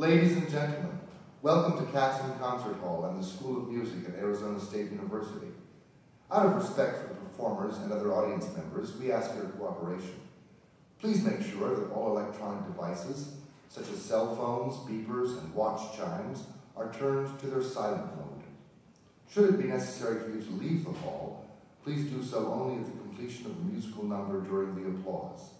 Ladies and gentlemen, welcome to Katzin Concert Hall and the School of Music at Arizona State University. Out of respect for the performers and other audience members, we ask your cooperation. Please make sure that all electronic devices, such as cell phones, beepers, and watch chimes, are turned to their silent mode. Should it be necessary for you to leave the hall, please do so only at the completion of the musical number during the applause.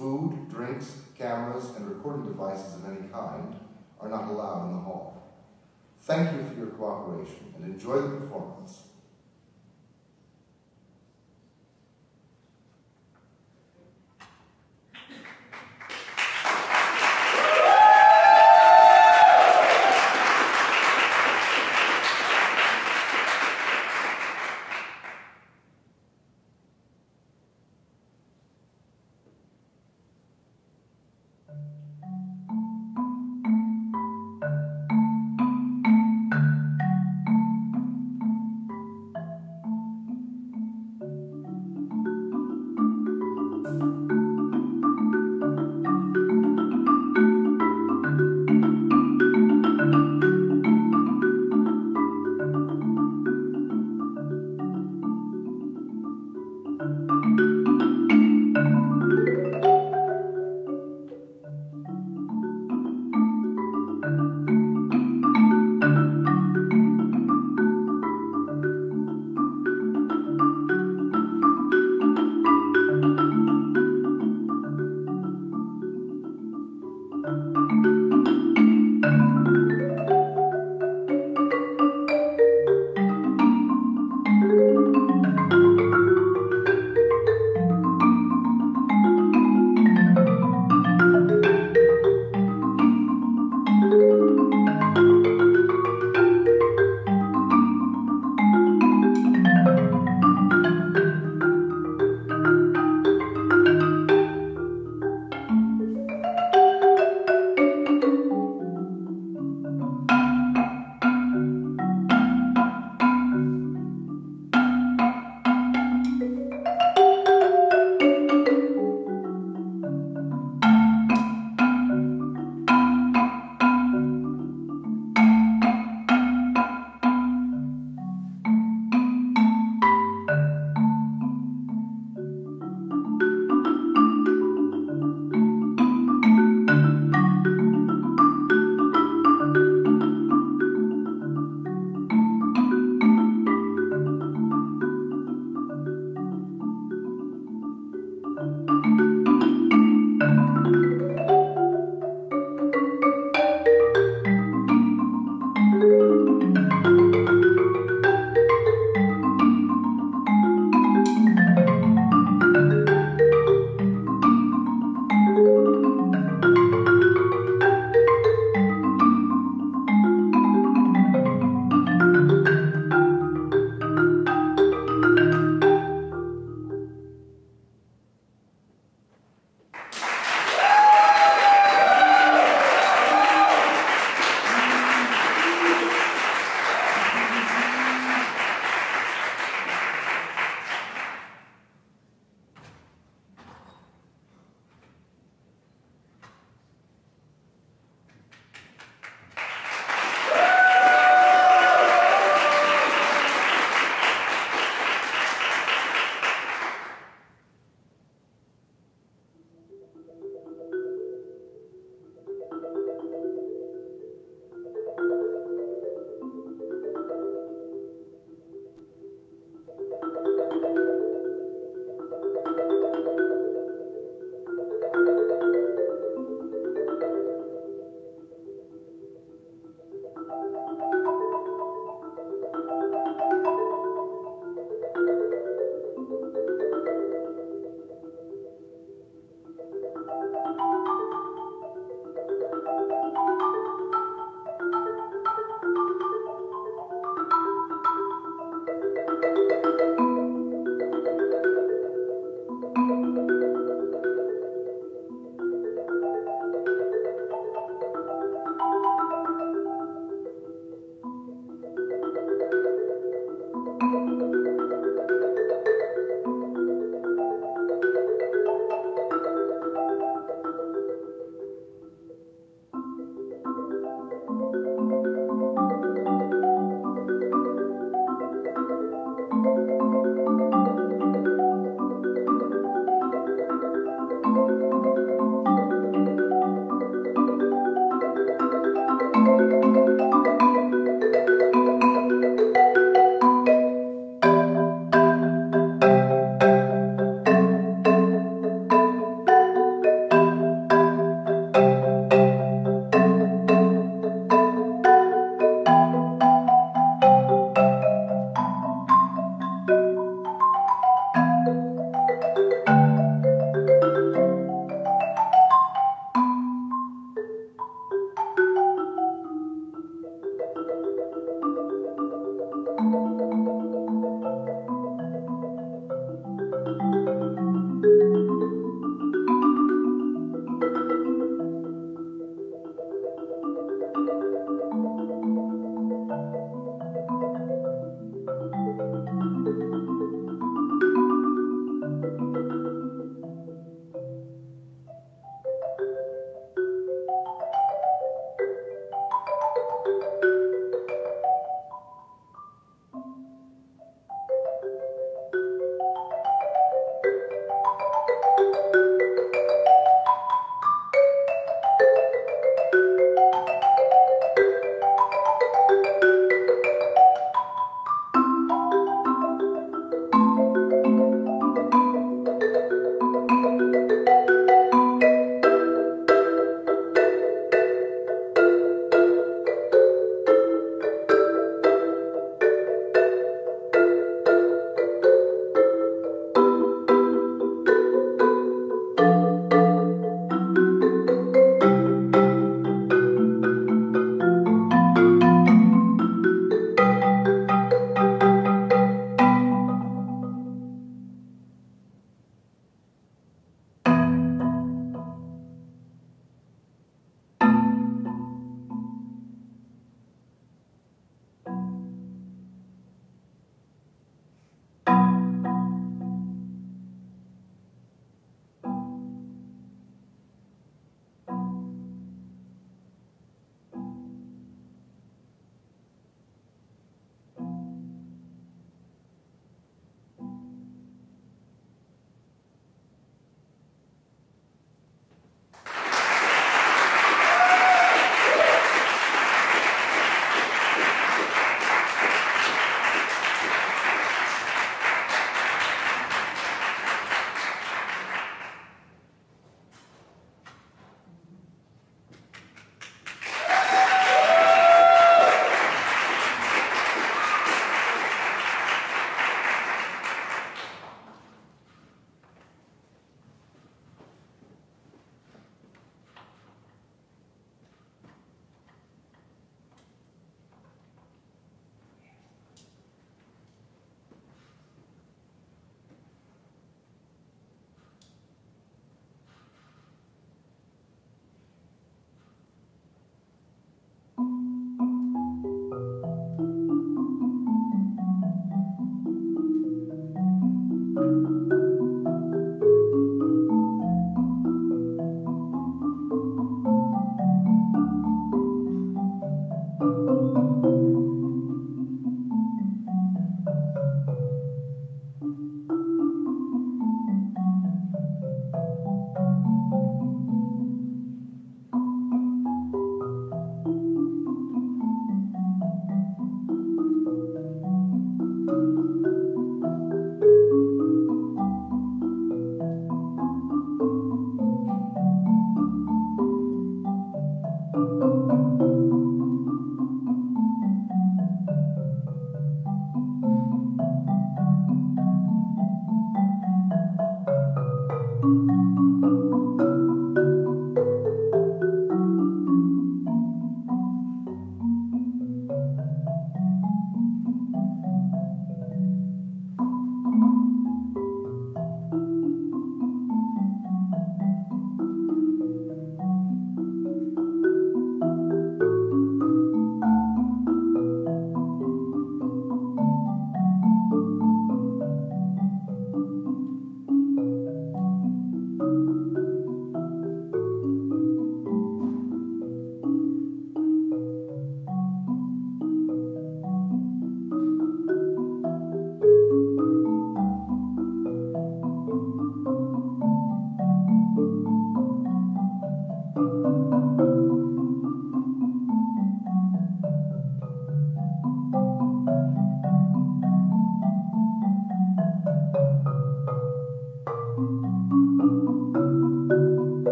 Food, drinks, cameras, and recording devices of any kind are not allowed in the hall. Thank you for your cooperation and enjoy the performance.